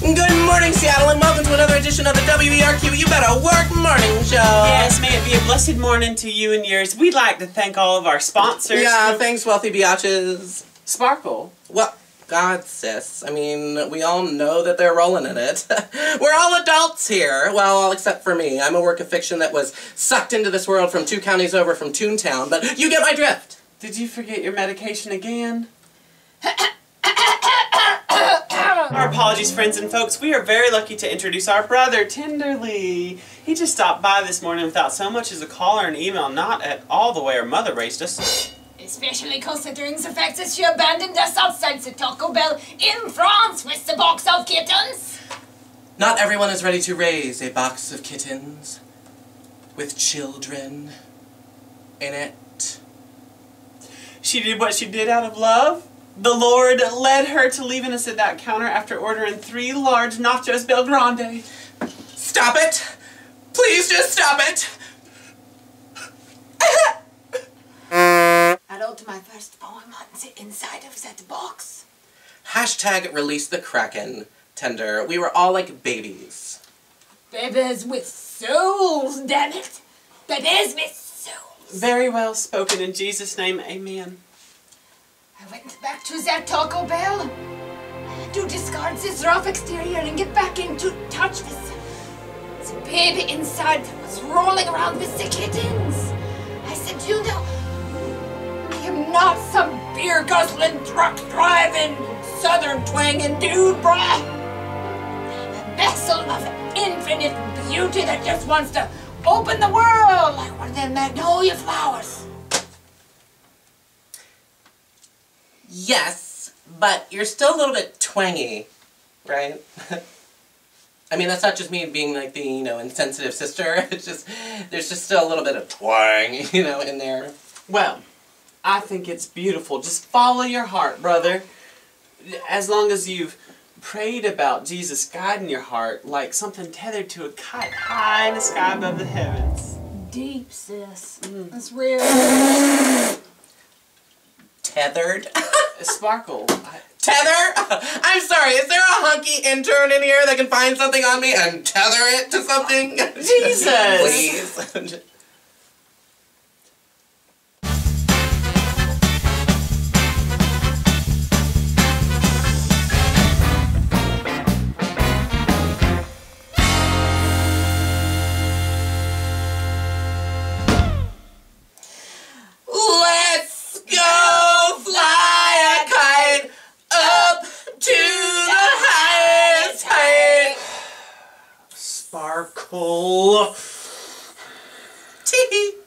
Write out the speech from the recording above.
Good morning, Seattle, and welcome to another edition of the WERQ You Better Work Morning Show. Yes, may it be a blessed morning to you and yours. We'd like to thank all of our sponsors. Yeah, thanks, wealthy biatches. Sparkle. Well, God, sis. I mean, we all know that they're rolling in it. We're all adults here. Well, all except for me. I'm a work of fiction that was sucked into this world from two counties over from Toontown, but you get my drift. Did you forget your medication again? Our apologies, friends and folks. We are very lucky to introduce our brother, Tender Leigh. He just stopped by this morning without so much as a call or an email, not at all the way our mother raised us. Especially considering the fact that she abandoned us outside the Taco Bell in France with the box of kittens. Not everyone is ready to raise a box of kittens with children in it. She did what she did out of love. The Lord led her to leaving us at that counter after ordering three large nachos Bel Grande. Stop it! Please just stop it! I wrote my first poem on the inside of that box. Hashtag release the Kraken. Tender. We were all like babies. Babies with souls, damn it! Babies with souls! Very well spoken in Jesus' name, amen. I went back to that Taco Bell to discard this rough exterior and get back into touch with the baby inside that was rolling around with the kittens. I said, you know, I am not some beer guzzling, truck driving, southern twanging dude, bruh. A vessel of infinite beauty that just wants to open the world like one of them magnolia flowers. Yes, but you're still a little bit twangy, right? I mean, that's not just me being like the, you know, insensitive sister. It's just, there's just still a little bit of twang, you know, in there. Well, I think it's beautiful. Just follow your heart, brother. As long as you've prayed about Jesus guiding your heart like something tethered to a kite high in the sky above the heavens. Deep, sis. Mm. That's real. Tethered? Sparkle. I- Tether? I'm sorry, is there a hunky intern in here that can find something on me and tether it to something? Jesus! Please. Sparkle. Tee